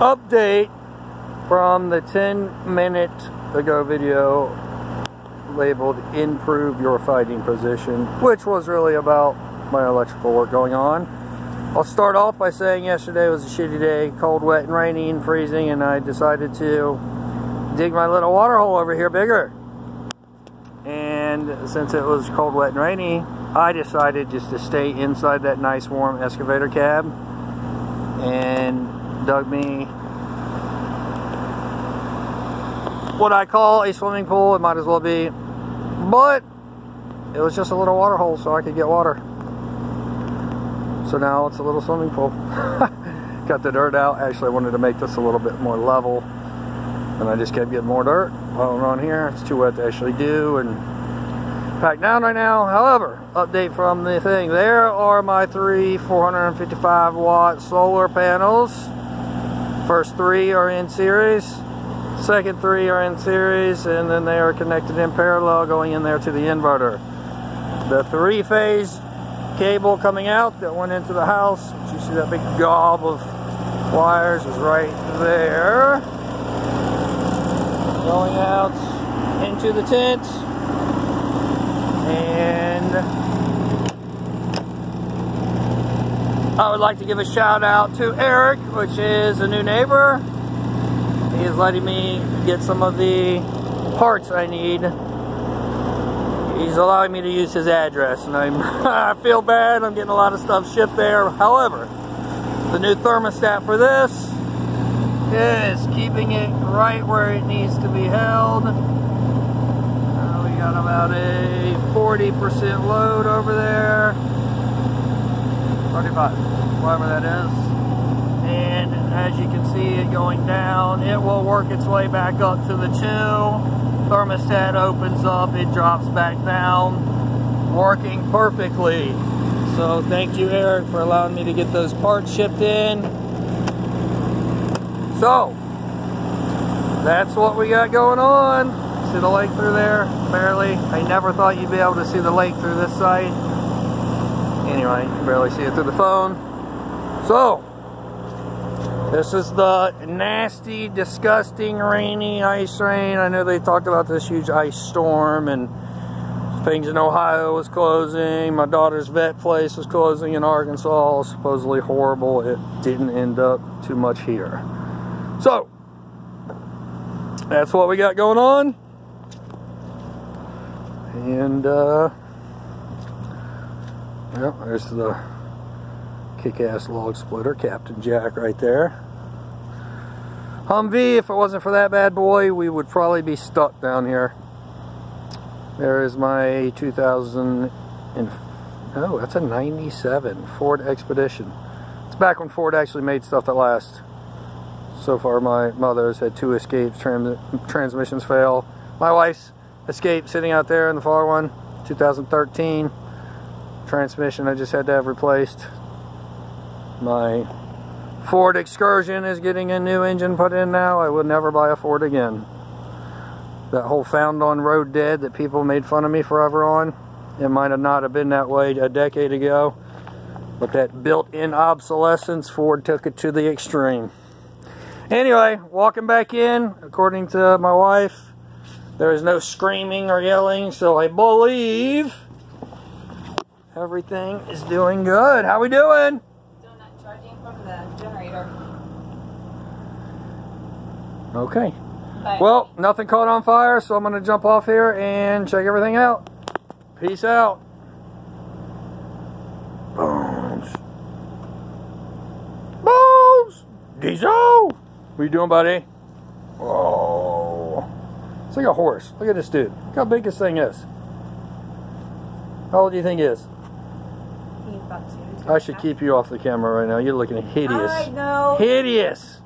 update from the 10 minute ago video labeled improve your fighting position which was really about my electrical work going on. I'll start off by saying yesterday was a shitty day cold wet and rainy and freezing and I decided to dig my little water hole over here bigger. And since it was cold wet and rainy I decided just to stay inside that nice warm excavator cab and dug me what I call a swimming pool. It might as well be. But it was just a little water hole so I could get water. So now it's a little swimming pool. Got the dirt out. Actually, I wanted to make this a little bit more level. And I just kept getting more dirt I'm on here. It's too wet to actually do. And packed down right now. However, update from the thing. There are my three 455 watt solar panels. First three are in series second three are in series and then they are connected in parallel going in there to the inverter. The three phase cable coming out that went into the house, which you see that big gob of wires is right there. Going out into the tent and I would like to give a shout out to Eric, which is a new neighbor he is letting me get some of the parts I need. He's allowing me to use his address, and I'm, I feel bad. I'm getting a lot of stuff shipped there. However, the new thermostat for this is keeping it right where it needs to be held. Uh, we got about a 40% load over there. 35, whatever that is. And as you can see it going down it will work its way back up to the 2 thermostat opens up it drops back down working perfectly. So thank you Eric for allowing me to get those parts shipped in. So that's what we got going on. See the lake through there? Barely I never thought you'd be able to see the lake through this site anyway you barely see it through the phone so this is the nasty, disgusting, rainy ice rain. I know they talked about this huge ice storm and things in Ohio was closing. My daughter's vet place was closing in Arkansas. Supposedly horrible. It didn't end up too much here. So, that's what we got going on. And, uh, yeah, there's the kick-ass log splitter, Captain Jack right there. Humvee, if it wasn't for that bad boy, we would probably be stuck down here. There is my 2000 and oh, that's a 97 Ford Expedition. It's back when Ford actually made stuff that lasts. So far, my mother's had two escapes, trans transmissions fail. My wife's escape sitting out there in the far one, 2013. Transmission I just had to have replaced. My Ford Excursion is getting a new engine put in now. I would never buy a Ford again. That whole found on road dead that people made fun of me forever on, it might have not have been that way a decade ago. But that built-in obsolescence, Ford took it to the extreme. Anyway, walking back in, according to my wife, there is no screaming or yelling, so I believe everything is doing good. How we doing? generator. Okay. Well, nothing caught on fire, so I'm going to jump off here and check everything out. Peace out. Bones. Bones! Diesel! What you doing, buddy? Oh. It's like a horse. Look at this dude. Look how big this thing is. How old do you think he is? I should keep you off the camera right now. You're looking hideous. I know. Hideous.